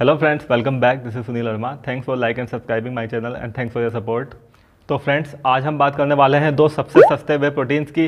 Hello friends welcome back this is Sunil Verma thanks for like and subscribing my channel and thanks for your support तो friends आज हम बात करने वाले हैं दो सबसे सस्ते वे प्रोटीन्स की।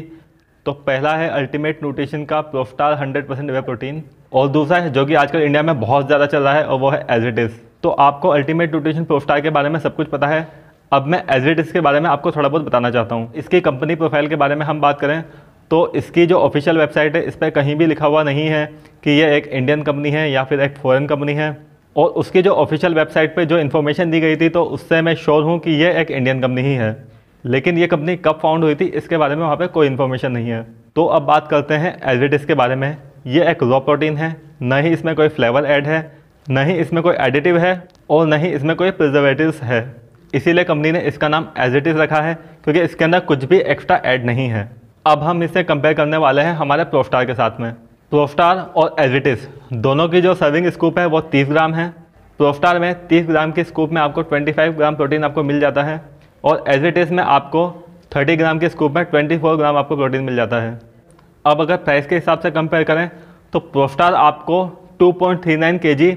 तो पहला है अल्टीमेट न्यूट्रिशन का प्रोस्टार 100 परसेंट वे प्रोटीन और दूसरा है जो कि आजकल इंडिया में बहुत ज़्यादा चल रहा है और वो है एज इट इज़ तो आपको अल्टीमेट न्यूट्रिशन प्रोस्टार के बारे में सब कुछ पता है। अब मैं एज इट इज़ के बारे में आपको थोड़ा बहुत बताना चाहता हूँ। इसकी कंपनी प्रोफ़ाइल के बारे में हम बात करें तो इसकी जो ऑफिशियल वेबसाइट है, इस पर कहीं भी लिखा हुआ नहीं है कि ये एक इंडियन कंपनी है या फिर एक फ़ॉरेन कंपनी है। और उसकी जो ऑफिशियल वेबसाइट पे जो इन्फॉर्मेशन दी गई थी तो उससे मैं श्योर हूँ कि ये एक इंडियन कंपनी ही है। लेकिन ये कंपनी कब फाउंड हुई थी, इसके बारे में वहाँ पे कोई इन्फॉर्मेशन नहीं है। तो अब बात करते हैं एजविटिस के बारे में। ये एक रॉ प्रोटीन है, न ही इसमें कोई फ्लेवर ऐड है, न ही इसमें कोई एडिटिव है, और न ही इसमें कोई प्रिजर्वेटिव है। इसीलिए कंपनी ने इसका नाम एजिटिस रखा है, क्योंकि इसके अंदर कुछ भी एक्स्ट्रा ऐड नहीं है। अब हम इसे कंपेयर करने वाले हैं हमारे प्रोस्टार के साथ में। प्रोस्टार और एजिटिस दोनों की जो सर्विंग स्कूप है वो 30 ग्राम है। प्रोस्टार में 30 ग्राम के स्कूप में आपको 25 ग्राम प्रोटीन आपको मिल जाता है और एजिटिस में आपको 30 ग्राम के स्कूप में 24 ग्राम आपको प्रोटीन मिल जाता है। अब अगर प्राइस के हिसाब से कंपेयर करें तो प्रोस्टार आपको 2.39 point three nine K G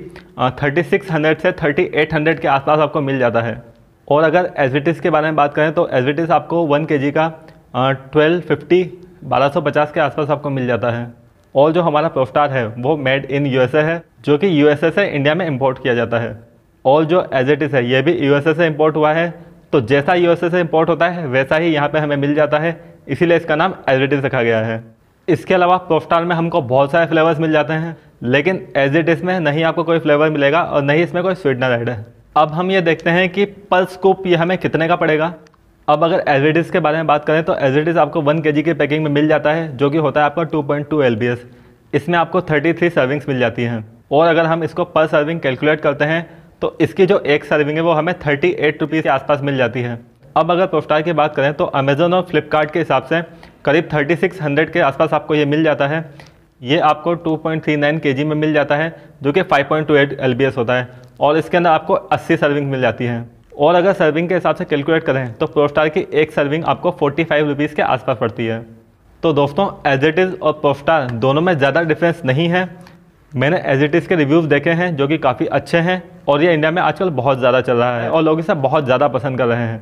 thirty six hundred से थर्टी एट हंड्रेड के आसपास आपको मिल जाता है। और अगर एजविटिस के बारे में बात करें तो एजविटिस आपको वन के जी का ट्वेल्व फिफ्टी बारह सौ पचास के आसपास आपको मिल जाता है। और जो हमारा प्रोस्टार है, वो मेड इन यूएसए है, जो कि यूएसए से इंडिया में इम्पोर्ट किया जाता है। और जो एज इट इज़ है, ये भी यूएसए से इम्पोर्ट हुआ है। तो जैसा यूएसए से इम्पोर्ट होता है, वैसा ही यहाँ पे हमें मिल जाता है। इसीलिए इसका नाम एज इट इज़ रखा गया है। इसके अलावा प्रोस्टार में हमको बहुत सारे फ्लेवर्स मिल जाते हैं, लेकिन एज इट इज़ में नहीं आपको कोई फ्लेवर मिलेगा और नहीं इसमें कोई स्वीटनर ऐड है। अब हम ये देखते हैं कि पर स्कूप ये हमें कितने का पड़ेगा। अब अगर एजिटिस के बारे में बात करें तो एजिटिस आपको वन के की पैकिंग में मिल जाता है, जो कि होता है आपका 2.2 पॉइंट इसमें आपको 33 सर्विंग्स मिल जाती हैं। और अगर हम इसको पर सर्विंग कैलकुलेट करते हैं तो इसकी जो एक सर्विंग है, वो हमें थर्टी एट रुपीज़ के आसपास मिल जाती है। अब अगर प्रोस्टार की बात करें तो अमेज़ोन और फ्लिपकार्ट के हिसाब से करीब थर्टी सिक्स हंड्रेड के आसपास आपको ये मिल जाता है। ये आपको 2.39 पॉइंट में मिल जाता है, जो कि 5.28 पॉइंट होता है। और इसके अंदर आपको 80 सर्विंग मिल जाती है। और अगर सर्विंग के हिसाब से कैलकुलेट करें तो प्रोस्टार की एक सर्विंग आपको फोर्टी फाइव रुपीज़ के आसपास पड़ती है। तो दोस्तों एजिटिज़ और प्रोस्टार दोनों में ज़्यादा डिफरेंस नहीं है। मैंने एजिटिज़ के रिव्यूज़ देखे हैं, जो कि काफ़ी अच्छे हैं, और ये इंडिया में आजकल बहुत ज़्यादा चल रहा है, और लोग इसे बहुत ज़्यादा पसंद कर रहे हैं,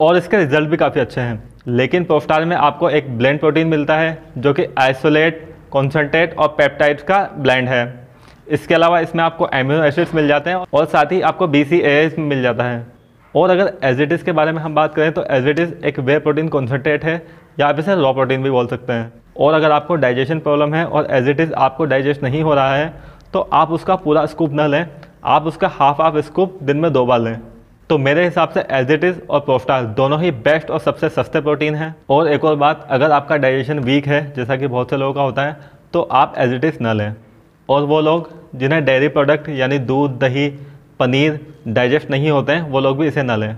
और इसके रिज़ल्ट भी काफ़ी अच्छे हैं। लेकिन प्रोस्टार में आपको एक ब्लेंड प्रोटीन मिलता है, जो कि आइसोलेट कॉन्सेंट्रेट और पेप्टाइड्स का ब्लेंड है। इसके अलावा इसमें आपको एम्यूनो एसिड्स मिल जाते हैं, और साथ ही आपको बी मिल जाता है। और अगर एजिटिस के बारे में हम बात करें तो एजिटिस एक वे प्रोटीन कॉन्सेंट्रेट है, या आप इसे रॉ प्रोटीन भी बोल सकते हैं। और अगर आपको डाइजेशन प्रॉब्लम है और एजिटिस आपको डाइजेस्ट नहीं हो रहा है तो आप उसका पूरा स्कूप न लें। आप उसका हाफ़ हाफ़ स्कूप दिन में दो बार लें। तो मेरे हिसाब से एजिटिस और प्रोस्टार दोनों ही बेस्ट और सबसे सस्ते प्रोटीन हैं। और एक और बात, अगर आपका डाइजेशन वीक है, जैसा कि बहुत से लोगों का होता है तो आप एजिटिस न लें। और वो लोग जिन्हें डेयरी प्रोडक्ट यानी दूध, दही पनीर डाइजेस्ट नहीं होते हैं, वो लोग भी इसे ना लें।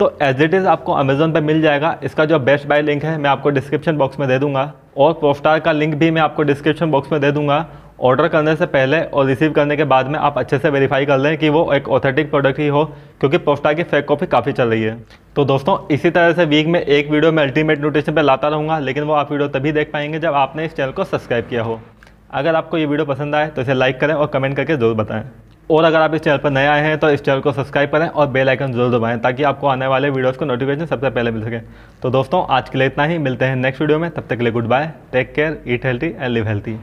तो एज इट इज़ आपको अमेज़ोन पर मिल जाएगा। इसका जो बेस्ट बाय लिंक है, मैं आपको डिस्क्रिप्शन बॉक्स में दे दूँगा। और प्रोस्टार का लिंक भी मैं आपको डिस्क्रिप्शन बॉक्स में दे दूँगा। ऑर्डर करने से पहले और रिसीव करने के बाद में आप अच्छे से वेरीफाई कर लें कि वो एक ऑथेंटिक प्रोडक्ट ही हो, क्योंकि प्रोस्टार की फेक कॉपी काफ़ी चल रही है। तो दोस्तों, इसी तरह से वीक में एक वीडियो में अल्टीमेट न्यूट्रिशन पर लाता रहूँगा, लेकिन वो आप वीडियो तभी देख पाएँगे जब आपने इस चैनल को सब्सक्राइब किया हो। अगर आपको ये वीडियो पसंद आए तो इसे लाइक करें और कमेंट करके ज़रूर बताएँ। और अगर आप इस चैनल पर नए आए हैं तो इस चैनल को सब्सक्राइब करें और बेल आइकन ज़रूर दबाएँ, ताकि आपको आने वाले वीडियोस को नोटिफिकेशन सबसे पहले मिल सके। तो दोस्तों, आज के लिए इतना ही। मिलते हैं नेक्स्ट वीडियो में। तब तक के लिए goodbye take care eat healthy and live healthy